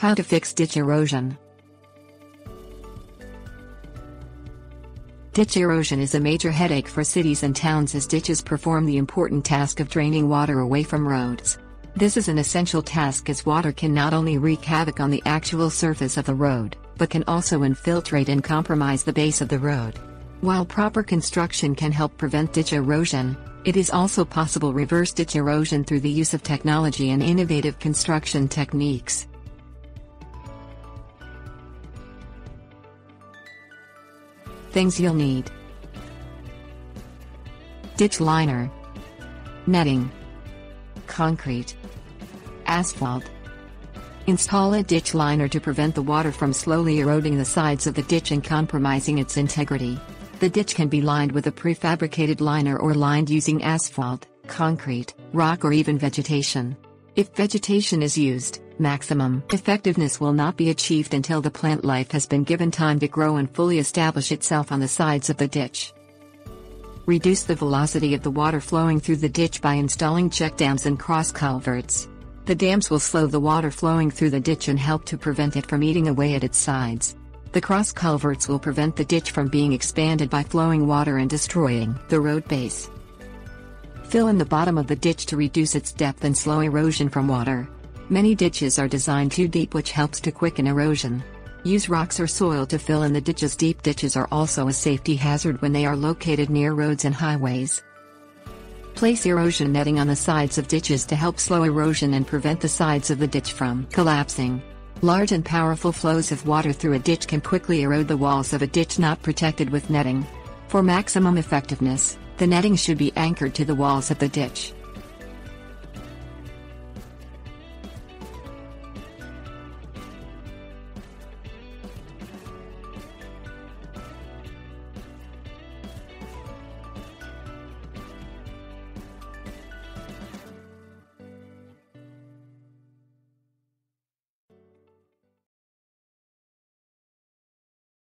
How to fix ditch erosion. Ditch erosion is a major headache for cities and towns as ditches perform the important task of draining water away from roads. This is an essential task as water can not only wreak havoc on the actual surface of the road, but can also infiltrate and compromise the base of the road. While proper construction can help prevent ditch erosion, it is also possible reverse ditch erosion through the use of technology and innovative construction techniques. Things you'll need Ditch liner, netting, concrete, asphalt. Install a ditch liner to prevent the water from slowly eroding the sides of the ditch and compromising its integrity. The ditch can be lined with a prefabricated liner or lined using asphalt, concrete, rock or even vegetation. If vegetation is used, maximum effectiveness will not be achieved until the plant life has been given time to grow and fully establish itself on the sides of the ditch. Reduce the velocity of the water flowing through the ditch by installing check dams and cross culverts. The dams will slow the water flowing through the ditch and help to prevent it from eating away at its sides. The cross culverts will prevent the ditch from being expanded by flowing water and destroying the road base. Fill in the bottom of the ditch to reduce its depth and slow erosion from water. Many ditches are designed too deep which helps to quicken erosion. Use rocks or soil to fill in the ditches. Deep ditches are also a safety hazard when they are located near roads and highways. Place erosion netting on the sides of ditches to help slow erosion and prevent the sides of the ditch from collapsing. Large and powerful flows of water through a ditch can quickly erode the walls of a ditch not protected with netting. For maximum effectiveness, the netting should be anchored to the walls of the ditch.